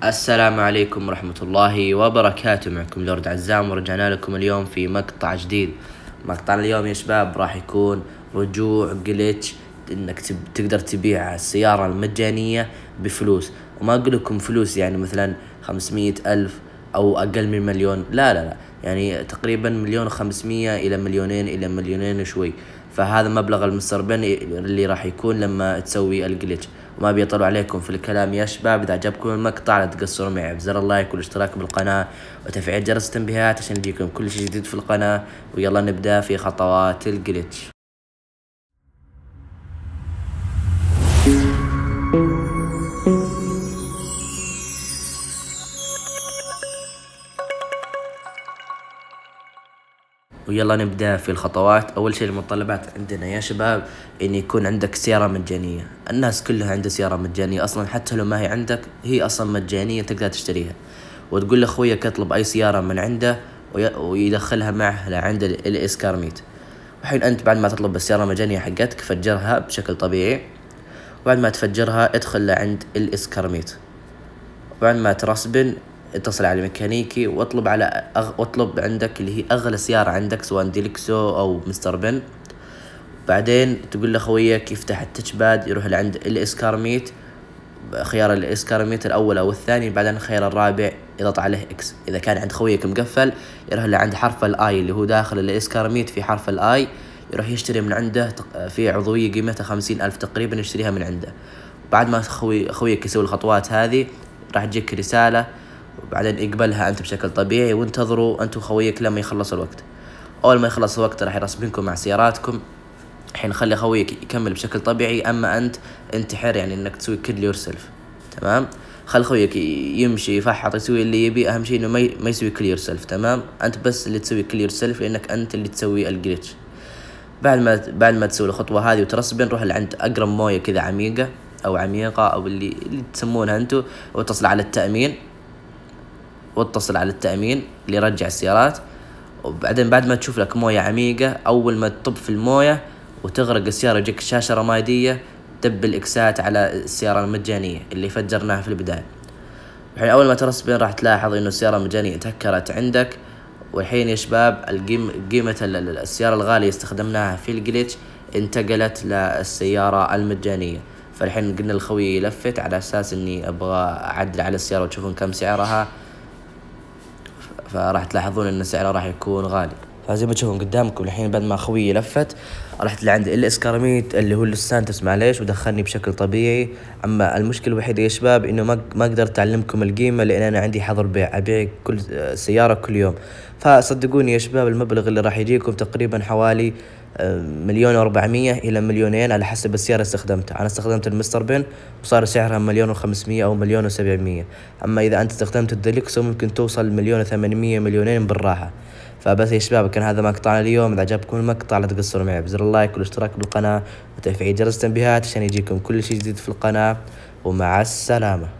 السلام عليكم ورحمة الله وبركاته. معكم لورد عزام ورجعنا لكم اليوم في مقطع جديد. مقطعنا اليوم يا شباب راح يكون رجوع جليتش إنك تقدر تبيع السيارة المجانية بفلوس. وما أقول لكم فلوس يعني مثلا خمسمية ألف أو أقل من مليون. لا لا لا. يعني تقريبا مليون وخمسمية إلى مليونين إلى مليونين وشوي. فهذا مبلغ المستر بن اللي راح يكون لما تسوي الجليتش وما بيطلوا عليكم في الكلام يا شباب. إذا عجبكم المقطع لا تقصروا معي. بزر اللايك والاشتراك بالقناة وتفعيل جرس التنبيهات عشان يجيكم كل شيء جديد في القناة. ويلا نبدأ في خطوات الجليتش. ويلا نبدأ في الخطوات. أول شيء المتطلبات عندنا يا شباب إن يكون عندك سيارة مجانية. الناس كلها عندها سيارة مجانية أصلا حتى لو ما هي عندك هي أصلا مجانية تقدر تشتريها. وتقول لأخويك اطلب أي سيارة من عنده ويدخلها معه لعند الإسكارميت. الحين أنت بعد ما تطلب السيارة المجانية حقتك فجرها بشكل طبيعي. وبعد ما تفجرها ادخل لعند الإسكارميت. وبعد ما ترسبن اتصل على الميكانيكي واطلب على أغ... واطلب عندك اللي هي أغلى سيارة عندك سواء ديلكسو أو مستر بن. بعدين تقول لخويك يفتح ال touch pad يروح لعند الاسكارميت خيار الاسكارميت الأول أو الثاني بعدين الخيار الرابع يضغط عليه X. إذا كان عند خويك مقفل يروح لعند حرف ال A اللي هو داخل الاسكارميت في حرف ال A يروح يشتري من عنده في عضوية قيمتها خمسين ألف تقريبا يشتريها من عنده. بعد ما خوي خويك يسوي الخطوات هذه راح تجيك رسالة وبعدين اقبلها انت بشكل طبيعي وانتظروا أنتم خويك لما يخلص الوقت. أول ما يخلص الوقت راح يرسبنكم مع سياراتكم. الحين خلي خويك يكمل بشكل طبيعي أما أنت انتحر يعني إنك تسوي kill yourself تمام؟ خل خويك يمشي يفحط يسوي اللي يبي. أهم شيء إنه ما ما يسوي kill yourself تمام؟ أنت بس اللي تسوي kill yourself لأنك أنت اللي تسوي ال glitch بعد ما بعد ما تسوي الخطوة هذه وترسبن روح لعند أقرب موية كذا عميقة أو عميقة أو اللي اللي تسمونها أنتم واتصل على التأمين. واتصل على التأمين اللي يرجع السيارات. وبعدين بعد ما تشوف لك موية عميقة أول ما تطب في الموية وتغرق السيارة يجيك شاشة رمادية دب الإكسات على السيارة المجانية اللي فجرناها في البداية. الحين أول ما ترسبين راح تلاحظ إنه السيارة المجانية تهكرت عندك. والحين يا شباب قيمة السيارة الغالية استخدمناها في الجليتش انتقلت للسيارة المجانية. فالحين قلنا الخوي يلفت على أساس إني أبغى أعدل على السيارة وتشوفون كم سعرها. فراح تلاحظون إن سعره راح يكون غالي. فزي ما تشوفون قدامكم الحين بعد ما خويي لفت رحت لعند الاسكارميت اللي هو السانتس معليش ودخلني بشكل طبيعي. أما المشكلة الوحيدة يا شباب إنه ما ما قدرت أعلمكم القيمة لأن أنا عندي حظر بيع أبيع كل سيارة كل يوم. فصدقوني يا شباب المبلغ اللي راح يجيكم تقريبا حوالي مليون وأربعمية إلى مليونين على حسب السيارة استخدمتها. أنا استخدمت المستر بن وصار سعرها مليون وخمسمية أو مليون وسبعمية. أما إذا أنت استخدمت ال Deluxo ممكن توصل مليون وثمانمية مليونين بالراحة. فبس يا شباب كان هذا مقطعنا اليوم. إذا عجبكم المقطع لا تقصروا معي بزر ال like والاشتراك بالقناة. وتفعيل جرس التنبيهات عشان يجيكم كل شيء جديد في القناة. ومع السلامة.